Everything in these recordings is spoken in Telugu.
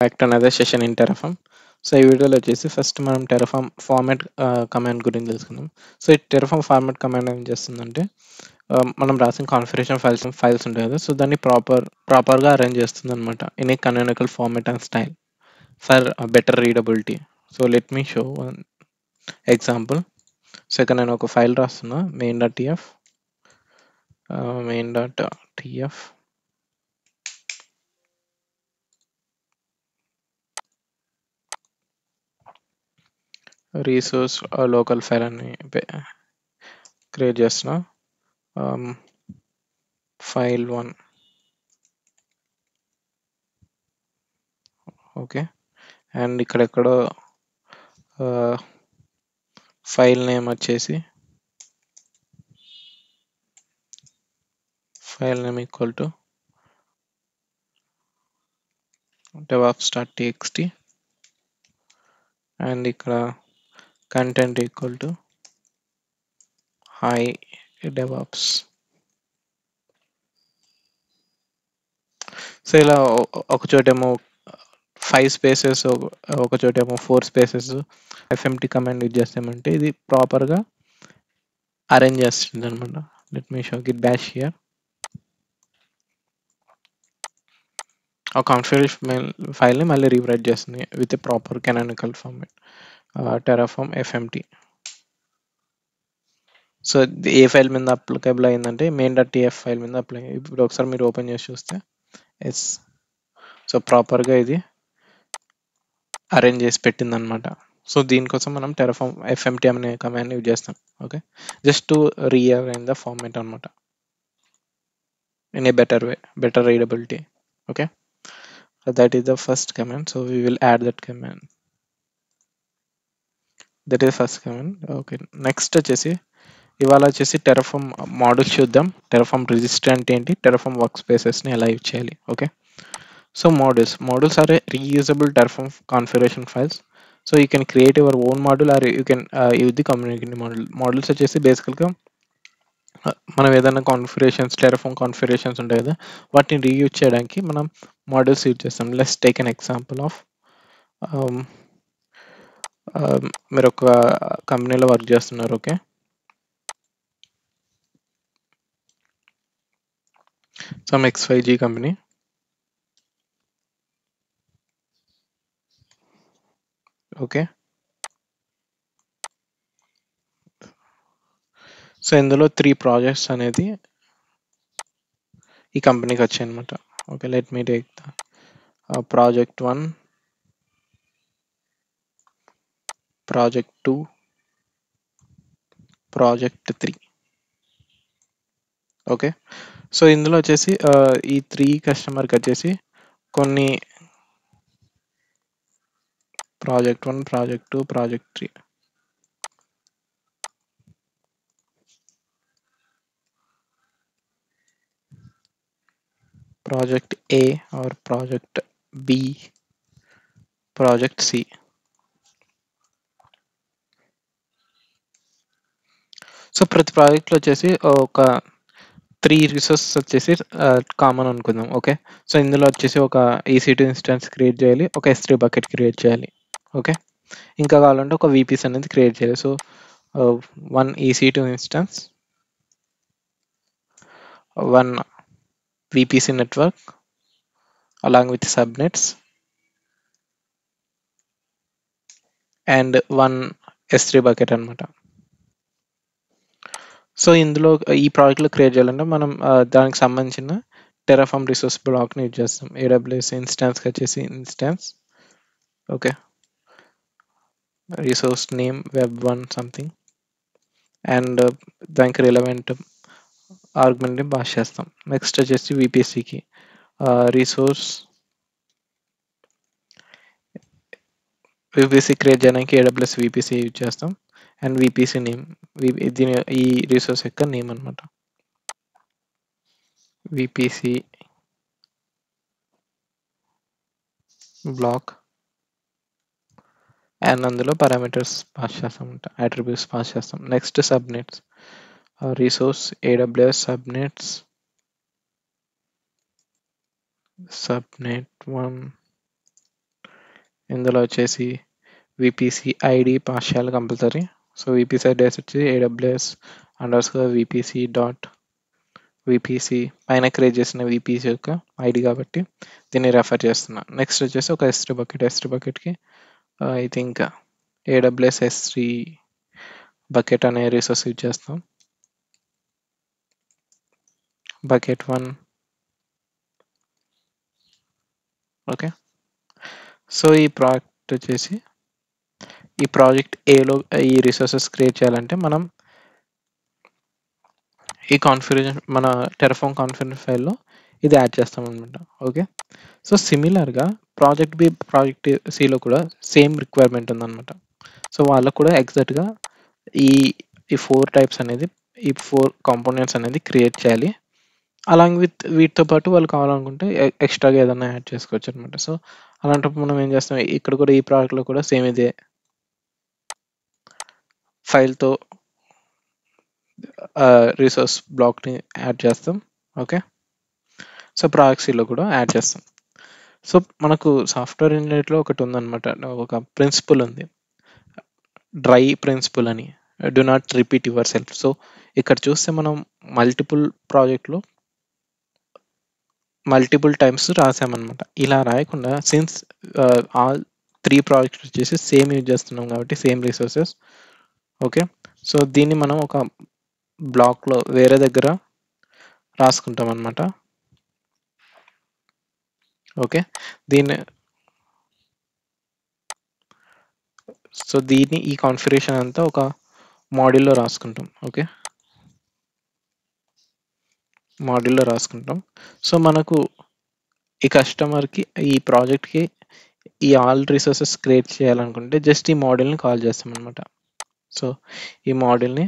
Back to another session in Terraform so ఈ వీడియోలో వచ్చేసి ఫస్ట్ మనం టెరఫామ్ ఫార్మాట్ కమాండ్ గురించి తెలుసుకుందాం. సో ఈ టెరఫామ్ ఫార్మాట్ కమాండ్ ఏం చేస్తుందంటే um, మనం రాసిన కాన్ఫిగరేషన్ ఫైల్స్ ఫైల్స్ ఉంటాయి కదా సో దాన్ని ప్రాపర్ ప్రాపర్గా అరేంజ్ చేస్తుంది అనమాట in a canonical format and style for better readability so let me show one example so ఇక్కడ నేను ఒక ఫైల్ రాస్తున్నా. Main dot TF main dot TF resource local file అని క్రియేట్ చేస్తున్నా ఫైల్ వన్ ఓకే అండ్ ఇక్కడెక్కడో ఫైల్ నేమ్ వచ్చేసి file name equal to DevOps dot TXT and ఇక్కడ content equal to hi DevOps so ఇలా ఒక చోటేమో ఫైవ్ స్పేసెస్ ఒక చోటేమో four spaces FMT command use చేస్తామంటే ఇది ప్రాపర్గా అరేంజ్ చేస్తుంది అనమాట let me show Git Bash here ఆ కాన్ఫిగరేషన్ ఫైల్ని మళ్ళీ రీరైట్ చేస్తుంది with a proper canonical format Terraform FMT so A file మీద అప్లికబుల్ అయిందంటే మెయిన్ డాట్ టీఎఫ్ ఫైల్ మీద అప్లై ఇప్పుడు ఒకసారి మీరు ఓపెన్ చేసి చూస్తే ఎస్ సో ప్రాపర్గా ఇది అరేంజ్ చేసి పెట్టింది అనమాట సో దీనికోసం మనం టెరఫామ్ ఎఫ్ఎంటీ అనే కమాండ్ యూజ్ చేస్తాం. Okay just to rearrange the format అనమాట in a better way better readability okay that is the first command so we will add that command that is first command okay next వచ్చేసి ఇవాళ వచ్చేసి టెరఫామ్ మోడల్స్ చూద్దాం. టెరఫామ్ రిజిస్టర్ అంటే ఏంటి? టెరఫామ్ వర్క్ స్పేసెస్ని ఎలా యూజ్ చేయాలి? Okay so models models are reusable Terraform configuration files so you can create your own model or you can use the community model models వచ్చేసి బేసికల్గా మనం ఏదైనా కాన్ఫిగరేషన్స్ టెరఫోన్ కాన్ఫిగరేషన్స్ ఉంటాయి కదా వాటిని రీయూజ్ చేయడానికి మనం మోడల్స్ యూజ్ చేస్తాం. Let's take an example of మీరు ఒక కంపెనీలో వర్క్ చేస్తున్నారు okay some XYZ company okay. So ఇందులో త్రీ ప్రాజెక్ట్స్ అనేది ఈ కంపెనీకి వచ్చాయి అనమాట okay let me take the project one project two project three okay. So ఇందులో వచ్చేసి uh, ఈ త్రీ కస్టమర్కి వచ్చేసి కొన్ని project one project two project three project A or project B project C so ప్రతి ప్రాజెక్ట్లో వచ్చేసి ఒక త్రీ రిసోర్సెస్ వచ్చేసి కామన్ అనుకుందాం ఓకే సో ఇందులో వచ్చేసి ఒక ఈసీ టూ ఇన్స్టెన్స్ క్రియేట్ చేయాలి ఒక ఎస్ త్రీ బకెట్ క్రియేట్ చేయాలి ఓకే? ఇంకా కావాలంటే ఒక వీపీస్ అనేది క్రియేట్ చేయాలి. So one EC two instance one VPC network along with subnets and one S three bucket అనమాట సో ఇందులో uh, ఈ ప్రాజెక్ట్లో క్రియేట్ చేయాలంటే మనం uh, దానికి సంబంధించిన టెరాఫామ్ రిసోర్స్ బ్లాక్ని యూజ్ చేస్తాం. ఏడబ్ల్యూఎస్ ఇన్స్టాన్స్కి వచ్చేసి instance okay resource name web one something and దానికి రిలవెంట్ ఆర్గ్యుమెంట్ని పాస్ చేస్తాం. నెక్స్ట్ వచ్చేసి విపిసికి రీసోర్స్ విపిసి క్రియేట్ చేయడానికి ఏడబ్ల్యూఎస్ విపిసి యూజ్ చేస్తాం. అండ్ విపిసి నేమ్ దీని ఈ రీసోర్స్ యొక్క నేమ్ అనమాట విపిసి బ్లాక్ అండ్ అందులో పారామీటర్స్ పాస్ చేస్తాం అట్రిబ్యూట్స్ పాస్ చేస్తాం. Next subnets resource AWS subnets subnet one ఇందులో వచ్చేసి విపిసి ఐడి పాస్ చేయాలి కంపల్సరీ సో విపిసి అడ్రస్ వచ్చి AWS underscore VPC dot VPC పైన క్రియేట్ చేసిన విపిసి యొక్క ఐడి కాబట్టి దీన్ని రెఫర్ చేస్తున్నా. నెక్స్ట్ వచ్చేసి ఒక S three bucket S three బకెట్కి I think AWS S three bucket అనే రిసోర్స్ యూజ్ చేస్తాం. బకెట్ వన్ ఓకే సో ఈ ప్రాజెక్ట్ వచ్చేసి ఈ ప్రాజెక్ట్ ఏలో ఈ రిసోర్సెస్ క్రియేట్ చేయాలంటే మనం ఈ కాన్ఫిగరేషన్ మన టెరఫామ్ కాన్ఫిగరేషన్ ఫైల్లో ఇది యాడ్ చేస్తాం అనమాట ఓకే సో సిమిలర్గా ప్రాజెక్ట్ బి ప్రాజెక్ట్ సిలో కూడా సేమ్ రిక్వైర్మెంట్ ఉందన్నమాట. సో వాళ్ళకు కూడా ఎగ్జాక్ట్గా ఈ ఈ ఫోర్ టైప్స్ అనేది ఈ ఫోర్ కాంపోనెంట్స్ అనేది క్రియేట్ చేయాలి. అలాంగ్ విత్ వీటితో పాటు వాళ్ళు కావాలనుకుంటే ఎక్స్ట్రాగా ఏదైనా యాడ్ చేసుకోవచ్చు అనమాట సో అలాంటప్పుడు మనం ఏం చేస్తాం? ఇక్కడ కూడా ఈ ప్రోడక్ట్లో కూడా సేమ్ ఇదే ఫైల్తో రిసోర్స్ బ్లాక్ని యాడ్ చేస్తాం. ఓకే? సో ప్రాక్సీలో కూడా యాడ్ చేస్తాం. సో మనకు సాఫ్ట్వేర్ ఇంజనీర్లో ఒకటి ఉందన్నమాట. ఒక ప్రిన్సిపల్ ఉంది. డ్రై ప్రిన్సిపల్ అని. Do not repeat yourself so ఇక్కడ చూస్తే మనం మల్టిపుల్ ప్రాజెక్ట్లో మల్టిపుల్ టైమ్స్ రాసామన్నమాట. ఇలా రాయకుండా సిన్స్ ఆల్ త్రీ ప్రాజెక్ట్స్ వచ్చేసి సేమ్ యూజ్ చేస్తున్నాం కాబట్టి సేమ్ రిసోర్సెస్ ఓకే సో దీన్ని మనం ఒక బ్లాక్లో వేరే దగ్గర రాసుకుంటాం అనమాట ఓకే. దీన్ని సో దీన్ని ఈ కాన్ఫిగరేషన్ అంతా ఒక మాడ్యూల్లో రాసుకుంటాం. ఓకే. మాడ్యూల్లో రాసుకుంటాం. సో మనకు ఈ కస్టమర్కి ఈ ప్రాజెక్ట్కి ఈ ఆల్ రిసోర్సెస్ క్రియేట్ చేయాలనుకుంటే జస్ట్ ఈ మోడల్ని కాల్ చేస్తాం అనమాట సో ఈ మోడల్ని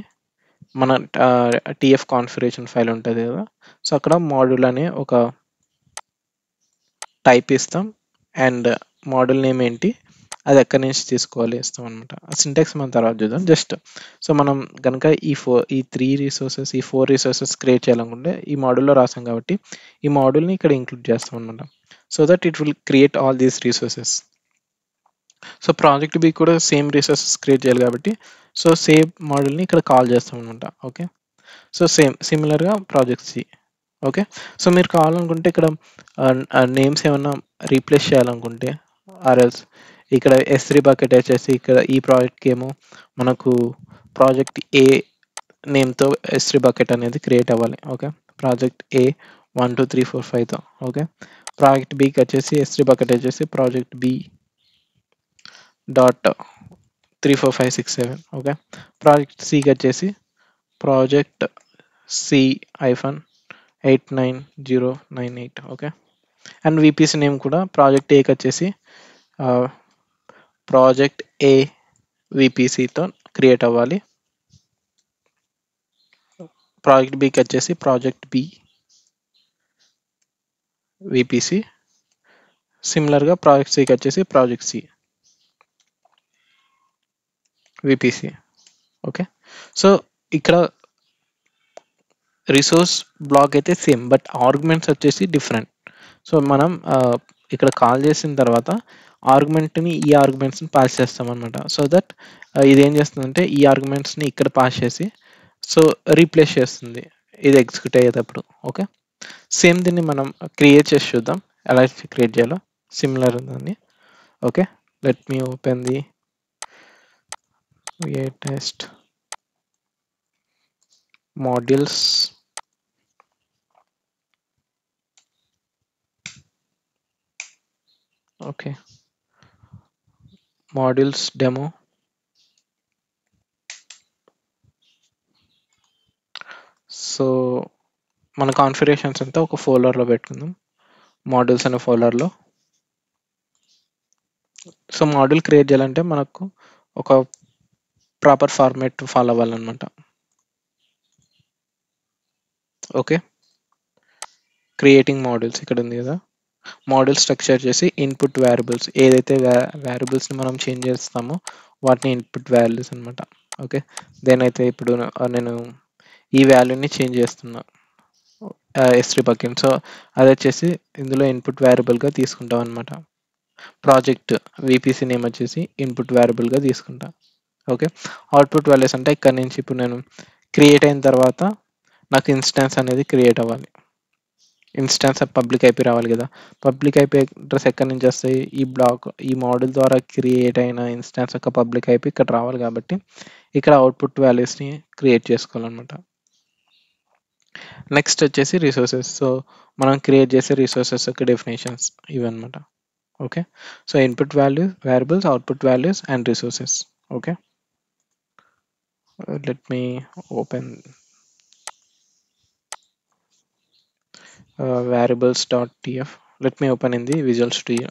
మన టిఎఫ్ కాన్ఫిగరేషన్ ఫైల్ ఉంటుంది కదా. సో అక్కడ మోడ్యూల్ అనే ఒక టైప్ ఇస్తాం అండ్ మోడల్ నేమ్ ఏంటి? అది ఎక్కడి నుంచి తీసుకోవాలి ఇస్తాం అనమాట సింటాక్స్ మనం తర్వాత చూద్దాం. జస్ట్ సో మనం కనుక ఈ ఫోర్ ఈ త్రీ రిసోర్సెస్ ఈ ఫోర్ రిసోర్సెస్ క్రియేట్ చేయాలనుకుంటే ఈ మోడల్లో రాసాం కాబట్టి ఈ మోడల్ని ఇక్కడ ఇంక్లూడ్ చేస్తాం అనమాట so that it will create all these resources so project B కూడా సేమ్ రిసోర్సెస్ క్రియేట్ చేయాలి కాబట్టి సో సేమ్ మోడల్ని ఇక్కడ కాల్ చేస్తాం అనమాట ఓకే సో సేమ్ సిమిలర్గా ప్రాజెక్ట్ సి ఓకే. సో మీరు కావాలనుకుంటే ఇక్కడ నేమ్స్ ఏమన్నా రీప్లేస్ చేయాలనుకుంటే ఆర్ఎల్స్ ఇక్కడ ఎస్ త్రీ బకెట్ వచ్చేసి ఇక్కడ ఈ ప్రాజెక్ట్కి ఏమో మనకు ప్రాజెక్ట్ ఏ నేమ్తో ఎస్ త్రీ బకెట్ అనేది క్రియేట్ అవ్వాలి. Okay. Project A one two three four ఫైవ్తో. Okay. Project బికి వచ్చేసి ఎస్ త్రీ బకెట్ వచ్చేసి project B dot three four five six seven. Okay. Project సికి వచ్చేసి project C hyphen eight nine zero nine eight okay and VPC name కూడా ప్రాజెక్ట్ ఏకి వచ్చేసి ప్రాజెక్ట్ ఏ విపిసితో క్రియేట్ అవ్వాలి. ప్రాజెక్ట్ బికి వచ్చేసి ప్రాజెక్ట్ బి విపిసి సిమిలర్గా ప్రాజెక్ట్ సికి వచ్చేసి project C VPC okay so ఇక్కడ రిసోర్స్ బ్లాక్ అయితే సేమ్ బట్ ఆర్గ్యుమెంట్స్ వచ్చేసి డిఫరెంట్ సో మనం ఇక్కడ కాల్ చేసిన తర్వాత ఆర్గ్యుమెంట్ని ఈ ఆర్గ్యుమెంట్స్ని పాస్ చేస్తాం అనమాట సో దట్ ఇది ఏం చేస్తుందంటే ఈ ఆర్గ్యుమెంట్స్ని ఇక్కడ పాస్ చేసి సో రీప్లేస్ చేస్తుంది. ఇది ఎగ్జిక్యూట్ అయ్యేటప్పుడు ఓకే సేమ్ దీన్ని మనం క్రియేట్ చేసి చూద్దాం. ఎలా క్రియేట్ చేయాలో. సిమిలర్ ఉందండి okay let me open the test modules okay modules demo so మన కాన్ఫిగరేషన్స్ అంతా ఒక ఫోల్డర్లో పెట్టుకుందాం. మోడల్స్ అనే ఫోల్డర్లో. సో మోడల్ క్రియేట్ చేయాలంటే మనకు ఒక ప్రాపర్ ఫార్మేట్ ఫాలో అవ్వాలన్నమాట. ఓకే? క్రియేటింగ్ మోడల్స్ ఇక్కడ ఉంది కదా. మోడల్ స్ట్రక్చర్ చేసి ఇన్పుట్ వేరియబుల్స్ ఏదైతే వేరియబుల్స్ని మనం చేంజ్ చేస్తామో వాటిని ఇన్పుట్ వాల్యూస్ అనమాట ఓకే దేనైతే ఇప్పుడు నేను ఈ వాల్యూని చేంజ్ చేస్తున్నా. ఎస్ త్రీ బకెట్ సో అది వచ్చేసి ఇందులో ఇన్పుట్ వేరియబుల్గా తీసుకుంటాం అనమాట ప్రాజెక్ట్ విపిసి నేమ్ వచ్చేసి ఇన్పుట్ వేరియబుల్గా తీసుకుంటా. ఓకే అవుట్పుట్ వాల్యూస్ అంటే ఇక్కడ నుంచి ఇప్పుడు నేను క్రియేట్ అయిన తర్వాత నాకు ఇన్స్టెన్స్ అనేది క్రియేట్ అవ్వాలి. ఇన్స్టెన్స్ పబ్లిక్ ఐపీ రావాలి కదా. పబ్లిక్ ఐపీ అడ్రస్ ఎక్కడి నుంచి వస్తాయి? ఈ బ్లాక్ ఈ మోడల్ ద్వారా క్రియేట్ అయిన ఇన్స్టెన్స్ యొక్క పబ్లిక్ ఐపీ ఇక్కడ రావాలి కాబట్టి ఇక్కడ అవుట్పుట్ వాల్యూస్ని క్రియేట్ చేసుకోవాలన్నమాట. నెక్స్ట్ వచ్చేసి రిసోర్సెస్ సో మనం క్రియేట్ చేసే రిసోర్సెస్ యొక్క డెఫినేషన్స్ ఇవన్నమాట. Okay so input values variables output values and resources okay let me open variables.tf let me open in the visual studio